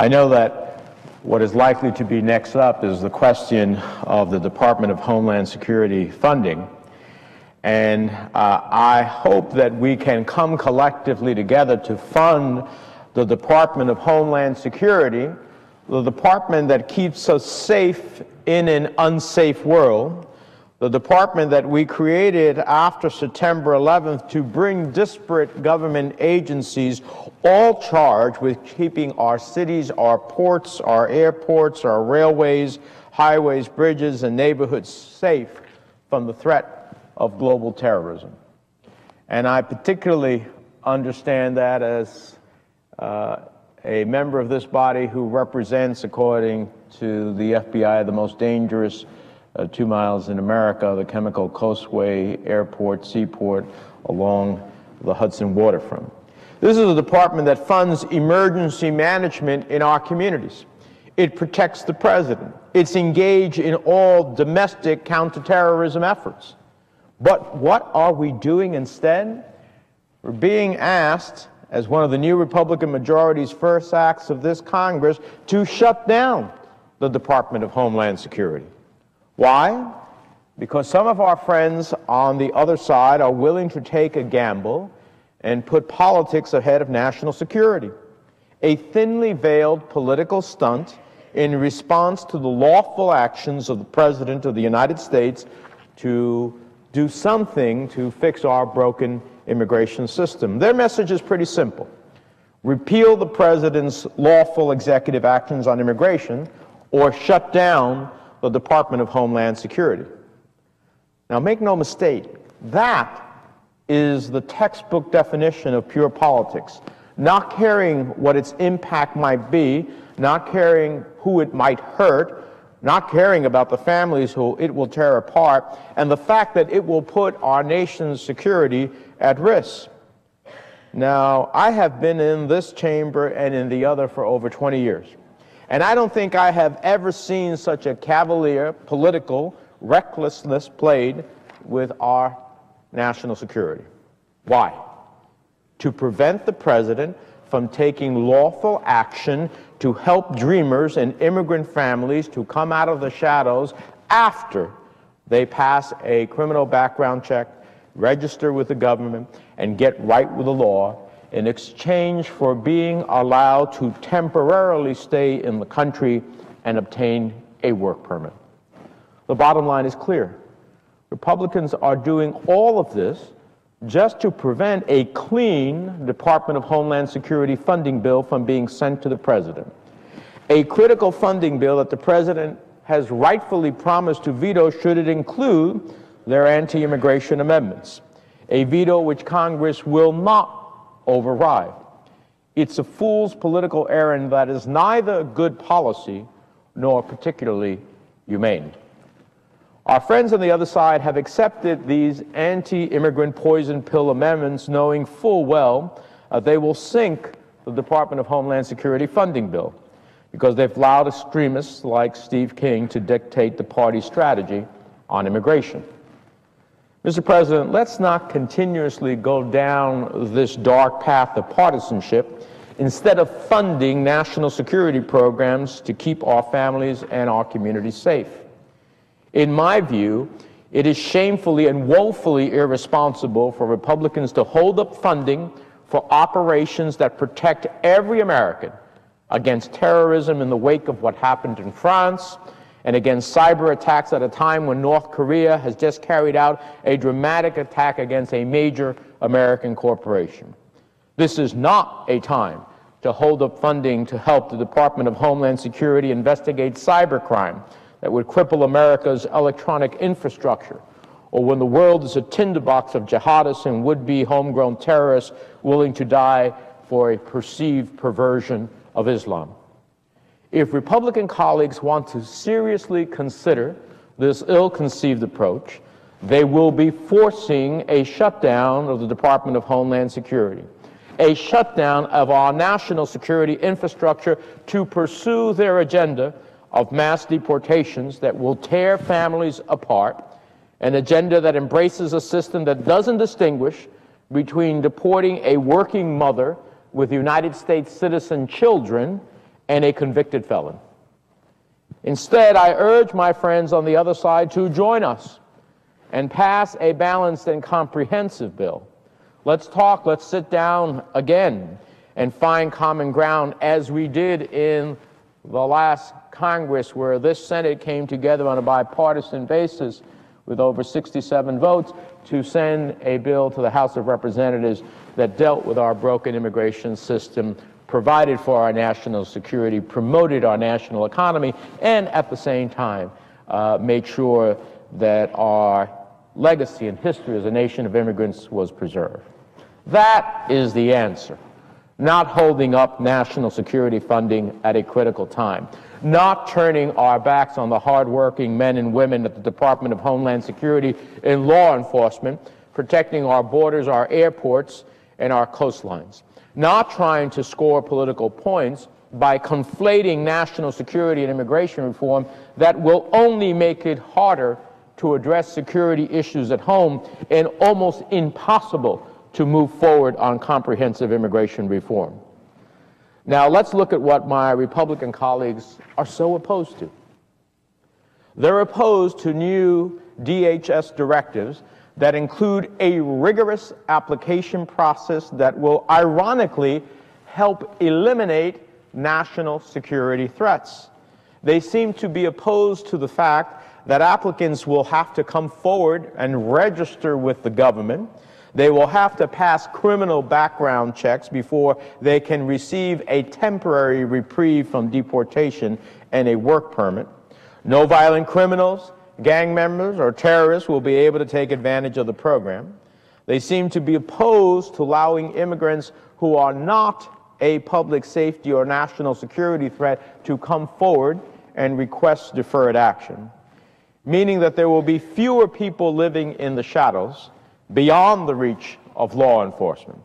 I know that what is likely to be next up is the question of the Department of Homeland Security funding. And uh, I hope that we can come collectively together to fund the Department of Homeland Security, the department that keeps us safe in an unsafe world, the department that we created after September 11th to bring disparate government agencies all charged with keeping our cities, our ports, our airports, our railways, highways, bridges, and neighborhoods safe from the threat of global terrorism. And I particularly understand that as uh, a member of this body who represents, according to the FBI, the most dangerous uh, two miles in America, the Chemical Coastway Airport, Seaport, along the Hudson waterfront. This is a department that funds emergency management in our communities. It protects the president. It's engaged in all domestic counterterrorism efforts. But what are we doing instead? We're being asked, as one of the new Republican majority's first acts of this Congress, to shut down the Department of Homeland Security. Why? Because some of our friends on the other side are willing to take a gamble and put politics ahead of national security. A thinly veiled political stunt in response to the lawful actions of the President of the United States to do something to fix our broken immigration system. Their message is pretty simple. Repeal the President's lawful executive actions on immigration or shut down the Department of Homeland Security. Now, make no mistake, that is the textbook definition of pure politics. Not caring what its impact might be, not caring who it might hurt, not caring about the families who it will tear apart, and the fact that it will put our nation's security at risk. Now, I have been in this chamber and in the other for over 20 years. And I don't think I have ever seen such a cavalier political recklessness played with our national security. Why? To prevent the president from taking lawful action to help dreamers and immigrant families to come out of the shadows after they pass a criminal background check, register with the government, and get right with the law in exchange for being allowed to temporarily stay in the country and obtain a work permit. The bottom line is clear. Republicans are doing all of this just to prevent a clean Department of Homeland Security funding bill from being sent to the president. A critical funding bill that the president has rightfully promised to veto should it include their anti-immigration amendments, a veto which Congress will not override. It's a fool's political errand that is neither good policy nor particularly humane. Our friends on the other side have accepted these anti-immigrant poison pill amendments knowing full well uh, they will sink the Department of Homeland Security funding bill because they've allowed extremists like Steve King to dictate the party strategy on immigration. Mr. President, let's not continuously go down this dark path of partisanship instead of funding national security programs to keep our families and our communities safe. In my view, it is shamefully and woefully irresponsible for Republicans to hold up funding for operations that protect every American against terrorism in the wake of what happened in France, and against cyber attacks at a time when North Korea has just carried out a dramatic attack against a major American corporation. This is not a time to hold up funding to help the Department of Homeland Security investigate cybercrime that would cripple America's electronic infrastructure, or when the world is a tinderbox of jihadists and would-be homegrown terrorists willing to die for a perceived perversion of Islam. If Republican colleagues want to seriously consider this ill-conceived approach, they will be forcing a shutdown of the Department of Homeland Security, a shutdown of our national security infrastructure to pursue their agenda of mass deportations that will tear families apart, an agenda that embraces a system that doesn't distinguish between deporting a working mother with United States citizen children and a convicted felon. Instead, I urge my friends on the other side to join us and pass a balanced and comprehensive bill. Let's talk, let's sit down again and find common ground as we did in the last Congress, where this Senate came together on a bipartisan basis with over 67 votes to send a bill to the House of Representatives that dealt with our broken immigration system, provided for our national security, promoted our national economy, and at the same time uh, made sure that our legacy and history as a nation of immigrants was preserved. That is the answer. Not holding up national security funding at a critical time. Not turning our backs on the hardworking men and women at the Department of Homeland Security and law enforcement, protecting our borders, our airports, and our coastlines. Not trying to score political points by conflating national security and immigration reform that will only make it harder to address security issues at home and almost impossible to move forward on comprehensive immigration reform. Now, let's look at what my Republican colleagues are so opposed to. They're opposed to new DHS directives that include a rigorous application process that will ironically help eliminate national security threats. They seem to be opposed to the fact that applicants will have to come forward and register with the government. They will have to pass criminal background checks before they can receive a temporary reprieve from deportation and a work permit. No violent criminals, gang members, or terrorists will be able to take advantage of the program. They seem to be opposed to allowing immigrants who are not a public safety or national security threat to come forward and request deferred action meaning that there will be fewer people living in the shadows beyond the reach of law enforcement.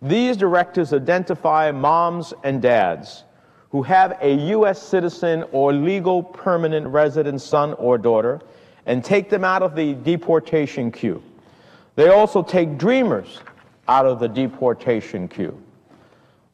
These directives identify moms and dads who have a U.S. citizen or legal permanent resident son or daughter and take them out of the deportation queue. They also take dreamers out of the deportation queue.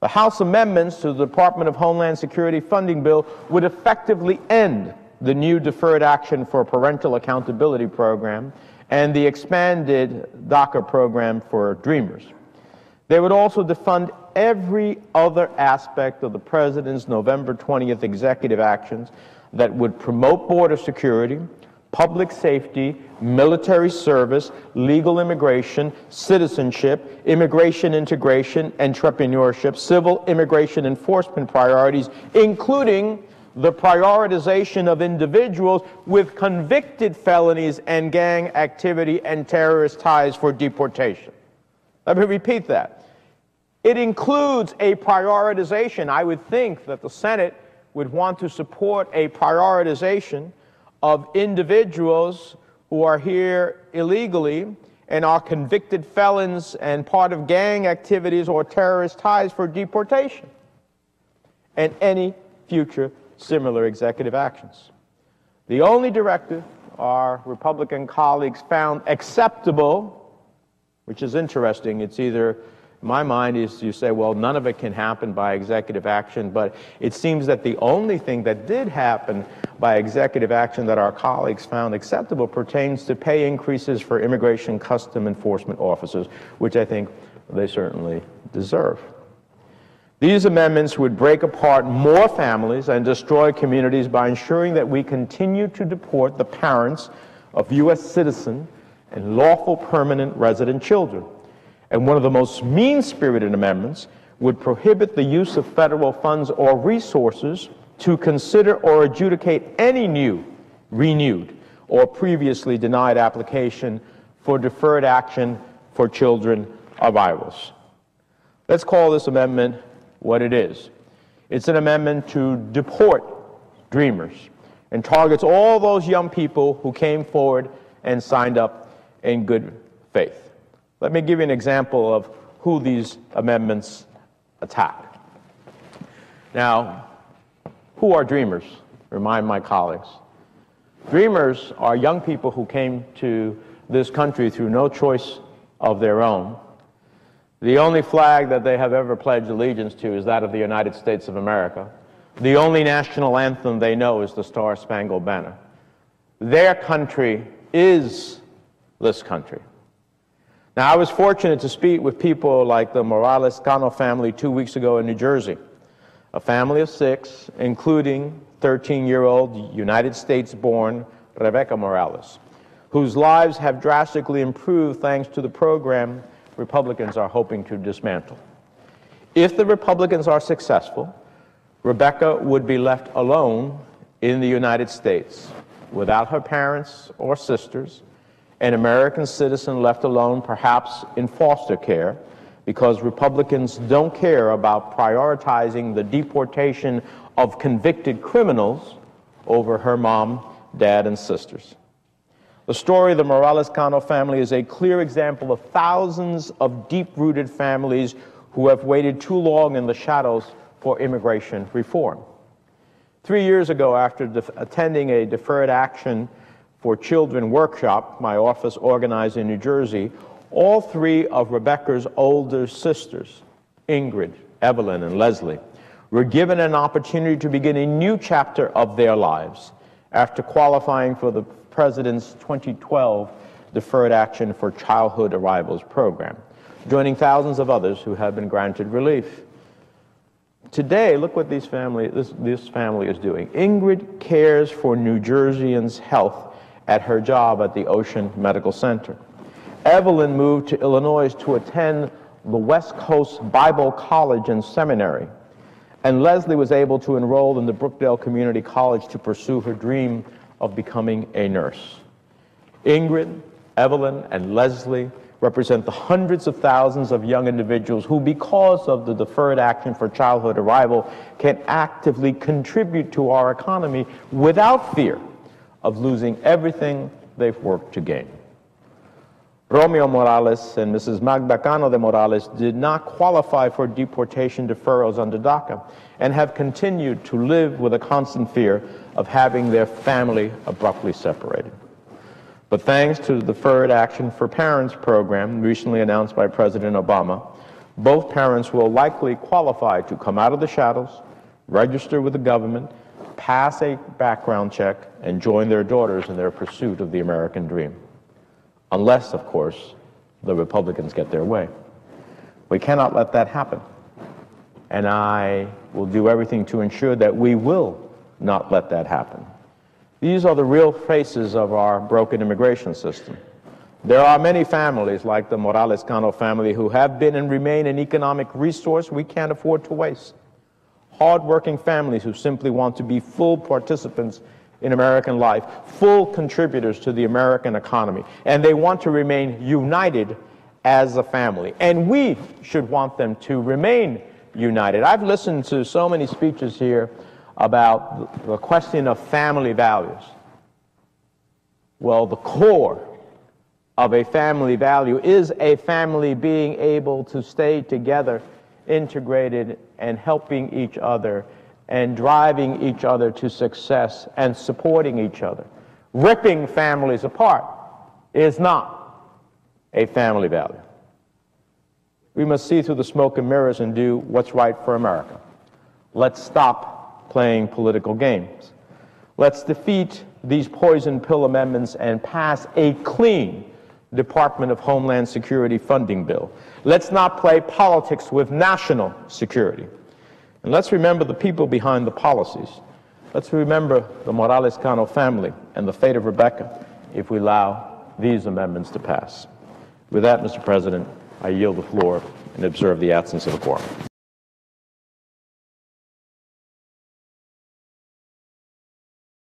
The House amendments to the Department of Homeland Security funding bill would effectively end the new Deferred Action for Parental Accountability Program, and the expanded DACA program for Dreamers. They would also defund every other aspect of the President's November 20th executive actions that would promote border security, public safety, military service, legal immigration, citizenship, immigration integration, entrepreneurship, civil immigration enforcement priorities, including the prioritization of individuals with convicted felonies and gang activity and terrorist ties for deportation. Let me repeat that. It includes a prioritization. I would think that the Senate would want to support a prioritization of individuals who are here illegally and are convicted felons and part of gang activities or terrorist ties for deportation and any future similar executive actions. The only directive our Republican colleagues found acceptable, which is interesting, it's either my mind is you say, well, none of it can happen by executive action, but it seems that the only thing that did happen by executive action that our colleagues found acceptable pertains to pay increases for immigration custom enforcement officers, which I think they certainly deserve. These amendments would break apart more families and destroy communities by ensuring that we continue to deport the parents of U.S. citizen and lawful permanent resident children. And one of the most mean-spirited amendments would prohibit the use of federal funds or resources to consider or adjudicate any new, renewed, or previously denied application for deferred action for children of IRAs. Let's call this amendment what it is. It's an amendment to deport dreamers and targets all those young people who came forward and signed up in good faith. Let me give you an example of who these amendments attack. Now, who are dreamers? Remind my colleagues. Dreamers are young people who came to this country through no choice of their own the only flag that they have ever pledged allegiance to is that of the United States of America. The only national anthem they know is the Star Spangled Banner. Their country is this country. Now, I was fortunate to speak with people like the Morales Cano family two weeks ago in New Jersey, a family of six, including 13 year old United States born Rebecca Morales, whose lives have drastically improved thanks to the program Republicans are hoping to dismantle. If the Republicans are successful, Rebecca would be left alone in the United States without her parents or sisters, an American citizen left alone perhaps in foster care because Republicans don't care about prioritizing the deportation of convicted criminals over her mom, dad, and sisters. The story of the Morales Cano family is a clear example of thousands of deep rooted families who have waited too long in the shadows for immigration reform. Three years ago, after attending a deferred action for children workshop my office organized in New Jersey, all three of Rebecca's older sisters, Ingrid, Evelyn, and Leslie, were given an opportunity to begin a new chapter of their lives after qualifying for the President's 2012 Deferred Action for Childhood Arrivals program, joining thousands of others who have been granted relief. Today, look what these family, this, this family is doing. Ingrid cares for New Jerseyans' health at her job at the Ocean Medical Center. Evelyn moved to Illinois to attend the West Coast Bible College and Seminary. And Leslie was able to enroll in the Brookdale Community College to pursue her dream of becoming a nurse. Ingrid, Evelyn, and Leslie represent the hundreds of thousands of young individuals who, because of the Deferred Action for Childhood Arrival, can actively contribute to our economy without fear of losing everything they've worked to gain. Romeo Morales and Mrs. Magda Cano de Morales did not qualify for deportation deferrals under DACA and have continued to live with a constant fear of having their family abruptly separated. But thanks to the Deferred Action for Parents program recently announced by President Obama, both parents will likely qualify to come out of the shadows, register with the government, pass a background check, and join their daughters in their pursuit of the American dream. Unless, of course, the Republicans get their way. We cannot let that happen. And I will do everything to ensure that we will not let that happen. These are the real faces of our broken immigration system. There are many families like the Morales Cano family who have been and remain an economic resource we can't afford to waste. Hardworking families who simply want to be full participants in American life, full contributors to the American economy, and they want to remain united as a family. And we should want them to remain united. I've listened to so many speeches here about the question of family values. Well, the core of a family value is a family being able to stay together, integrated, and helping each other and driving each other to success and supporting each other. Ripping families apart is not a family value. We must see through the smoke and mirrors and do what's right for America. Let's stop playing political games. Let's defeat these poison pill amendments and pass a clean Department of Homeland Security funding bill. Let's not play politics with national security. And let's remember the people behind the policies. Let's remember the Morales Cano family and the fate of Rebecca if we allow these amendments to pass. With that, Mr. President, I yield the floor and observe the absence of a quorum.